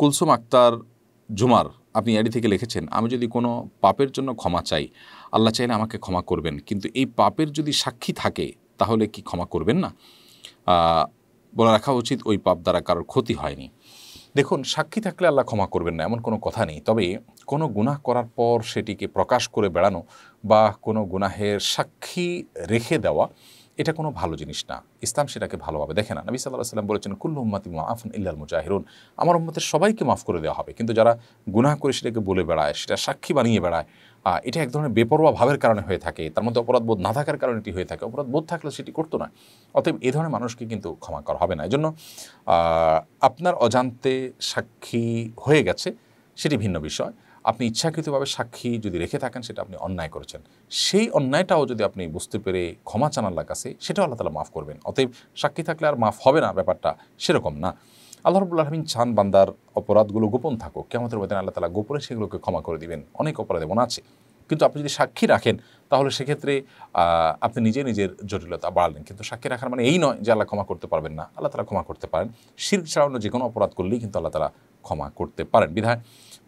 কুলসুম আক্তার জুমার, আপনি এডি থেকে লিখেছেন, আমি যদি কোনো পাপের জন্য ক্ষমা চাই, আল্লাহ চাইলে আমাকে ক্ষমা করবেন, কিন্তু এই পাপের যদি সাক্ষী থাকে, তাহলে কি ক্ষমা করবেন না? বলে রাখা উচিত ওই পাপ দ্বারা কারোর ক্ষতি হয়নি। দেখুন, সাক্ষী থাকলে আল্লাহ ক্ষমা করবেন না, এমন কোনো কথা নেই, তবে কোনো গুনাহ করার পর সেটিকে প্রকাশ করে বেড়ানো বা কোনো গুনাহের সাক্ষী রেখে দেওয়া এটা কোনো ভালো জিনিস না। ইসলাম সেটাকে ভালোভাবে দেখে না। নবী সাল্লাহ সাল্লাম বলেছেন, কুল্লু উম্মাতি মাফুন ইল্লাল মুজাহিরুন। আমার উম্মতের সবাইকে মাফ করে দেওয়া হবে। কিন্তু যারা গুনাহ করে সেটাকে বলে বেড়ায়, সেটা সাক্ষী বানিয়ে বেড়ায় এটা এক ধরনের বেপরোয়া ভাবের কারণে হয়ে থাকে। তার মধ্যে অপরাধবোধ না থাকার কারণে এটি হয়ে থাকে। অপরাধবোধ থাকলে সেটি করতো না। অতএব এ ধরনের মানুষকে কিন্তু ক্ষমা করা হবে না। এই জন্য আপনার অজান্তে সাক্ষী হয়ে গেছে, সেটি ভিন্ন বিষয়। আপনি ইচ্ছাকৃতভাবে সাক্ষী যদি রেখে থাকেন, সেটা আপনি অন্যায় করেছেন। সেই অন্যায়টাও যদি আপনি বুঝতে পেরে ক্ষমা চান আল্লাহর কাছে, সেটাও আল্লাহ তালা মাফ করবেন। অতএব সাক্ষী থাকলে আর মাফ হবে না, ব্যাপারটা সেরকম না। আল্লাহ রবুল্লা আলমিন চান বান্দার অপরাধগুলো গোপন থাকুক। কেমন মধ্যে আল্লাহ তালা গোপনে সেগুলোকে ক্ষমা করে দিবেন। অনেক অপরাধ এমন আছে। কিন্তু আপনি যদি সাক্ষী রাখেন, তাহলে সেক্ষেত্রে আপনি নিজে নিজের জটিলতা বাড়লেন। কিন্তু সাক্ষী রাখার মানে এই নয় যে আল্লাহ ক্ষমা করতে পারবেন না। আল্লাহ তালা ক্ষমা করতে পারেন। শির ছাড়ানো যে কোনো অপরাধ করলেই কিন্তু আল্লাহ তালা ক্ষমা করতে পারেন। বিধায়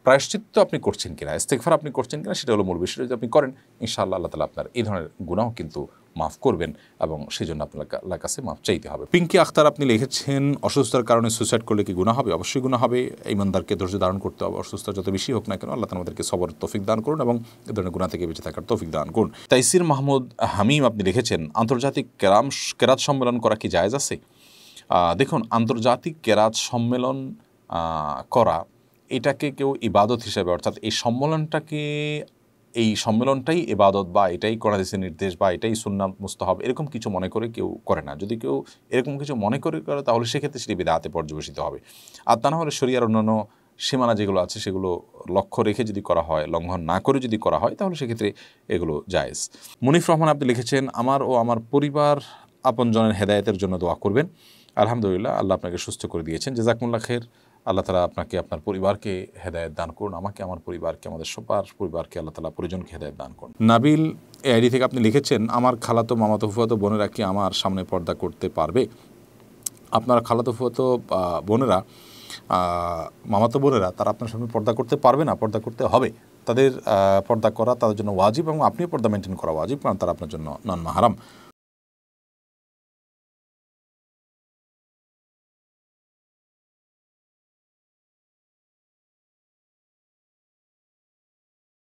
প্রায়শ্চিত্ত আপনি করছেন কিনা ইস্তেকফার আপনি করছেন কিনা, সেটা হলো মূল বিষয়। যদি আপনি করেন, ইনশাআল্লাহ আল্লাহ তালা আপনার এই ধরনের গুণাও কিন্তু মাফ করবেন এবং সেই জন্য আপনার কাছে মাফ চাইতে হবে। পিঙ্কি আখতার আপনি লিখেছেন, অসুস্থতার কারণে সুইসাইড করলে কি গুণা হবে? অবশ্যই গুণা হবে। ইমানদারকে ধৈর্য ধারণ করতে হবে। অসুস্থতা যত বেশি হোক না কেন, আল্লাহ আমাদেরকে সবর, তৌফিক দান করুন এবং এ ধরনের গুণা থেকে বেঁচে থাকার তৌফিক দান করুন। তাইসির মাহমুদ হামিম আপনি লিখেছেন, আন্তর্জাতিক কেরাম, কেরাত সম্মেলন করা কি জায়েজ আছে? দেখুন, আন্তর্জাতিক কেরাত সম্মেলন করা এটাকে কেউ ইবাদত হিসেবে, অর্থাৎ এই সম্মেলনটাকে এই সম্মেলনটাই এবাদত বা এটাই করা দিয়েছে নির্দেশ বা এটাই সুন্না মুস্তাহাব, এরকম কিছু মনে করে কেউ করে না। যদি কেউ এরকম কিছু মনে করে করে, তাহলে সেক্ষেত্রে সেটি বেদাতে পর্যবেসিত হবে। আর তা না হলে শরিয়ার অন্যান্য সীমানা যেগুলো আছে, সেগুলো লক্ষ্য রেখে যদি করা হয়, লঙ্ঘন না করে যদি করা হয়, তাহলে সেক্ষেত্রে এগুলো জায়েজ। মুনিফ রহমান আপনি লিখেছেন, আমার ও আমার পরিবার আপনজনের হেদায়তের জন্য দোয়া করবেন। আলহামদুলিল্লাহ, আল্লাহ আপনাকে সুস্থ করে দিয়েছেন। জেজাকুল্লাহ খের আল্লাহ তালা আপনাকে আপনার পরিবারকে হেদায়ত দান করুন। আমাকে আমার পরিবারকে আমাদের সবার পরিবারকে আল্লাহ তালা পরিজনকে হেদায়ত দান করুন। নাবিল এই আইডি থেকে আপনি লিখেছেন আমার খালাতো মামাতো ফুফাতো বোনেরা কি আমার সামনে পর্দা করতে পারবে? আপনার খালাতো আহ, বোনেরা মামাতো বোনেরা তারা আপনার সামনে পর্দা করতে পারবে না পর্দা করতে হবে। তাদের পর্দা করা তাদের জন্য ওয়াজিব এবং আপনিও পর্দা মেনটেন করা ওয়াজিব কারণ তারা আপনার জন্য নন মাহারাম